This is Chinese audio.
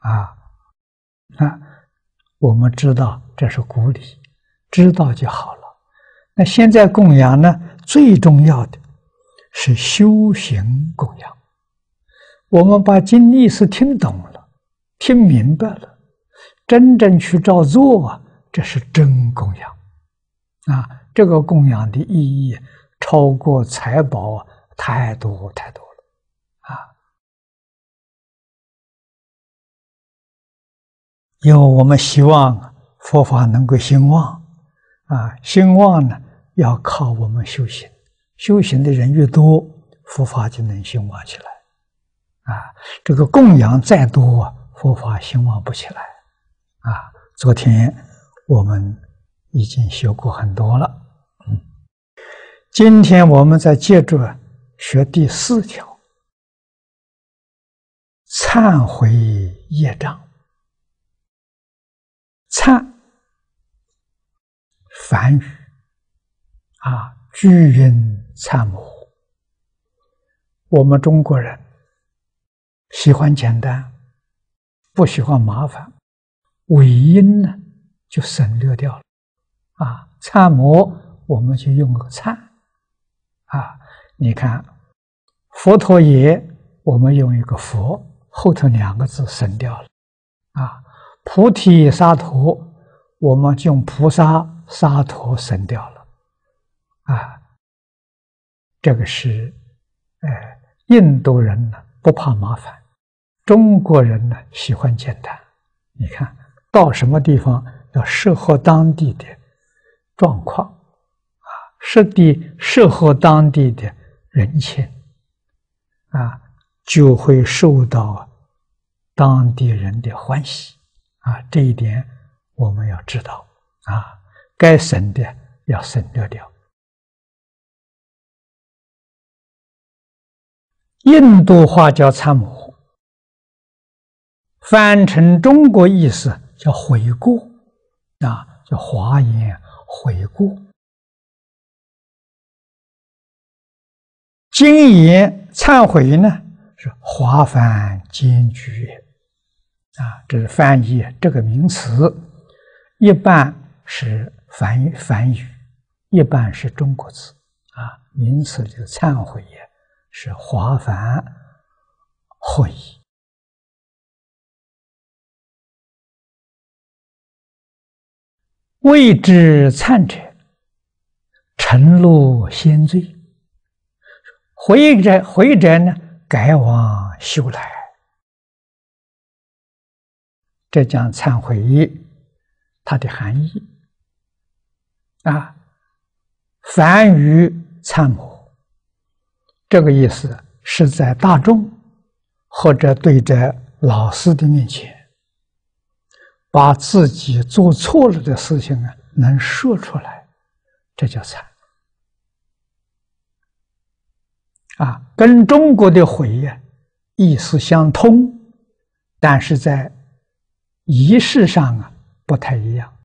啊，那我们知道这是古礼，知道就好了。那现在供养呢，最重要的是修行供养。我们把经意思听懂了，听明白了，真正去照做啊，这是真供养啊！这个供养的意义超过财宝啊，太多太多因为我们希望佛法能够兴旺啊，兴旺呢要靠我们修行，修行的人越多，佛法就能兴旺起来。啊，这个供养再多，佛法兴旺不起来。啊，昨天我们已经学过很多了，嗯，今天我们再接着学第四条：忏悔业障。忏，梵语，啊，巨音忏母。我们中国人。喜欢简单，不喜欢麻烦，尾音呢就省略掉了。啊，忏摩我们就用个参。啊，你看，佛陀也，我们用一个佛，后头两个字省掉了。啊，菩提萨陀，我们用菩萨萨陀省掉了。啊，这个是，哎，印度人呢不怕麻烦。中国人呢喜欢简单，你看到什么地方要适合当地的状况啊，适地适合当地的人情啊，就会受到当地人的欢喜啊。这一点我们要知道啊，该省的要省略掉。印度话叫参谋。翻成中国意思叫悔过，啊，叫华严悔过。经言忏悔呢是华梵兼具，啊，这是翻译这个名词，一半是梵梵语，一半是中国字，啊，名词就忏悔也是华梵会。未知忏者，沉入先罪；悔者悔者呢，改往修来。这讲忏悔它的含义啊，梵语忏母，这个意思是在大众或者对着老师的面前。把自己做错了的事情啊，能说出来，这叫忏。啊，跟中国的悔呀意思相通，但是在仪式上啊不太一样。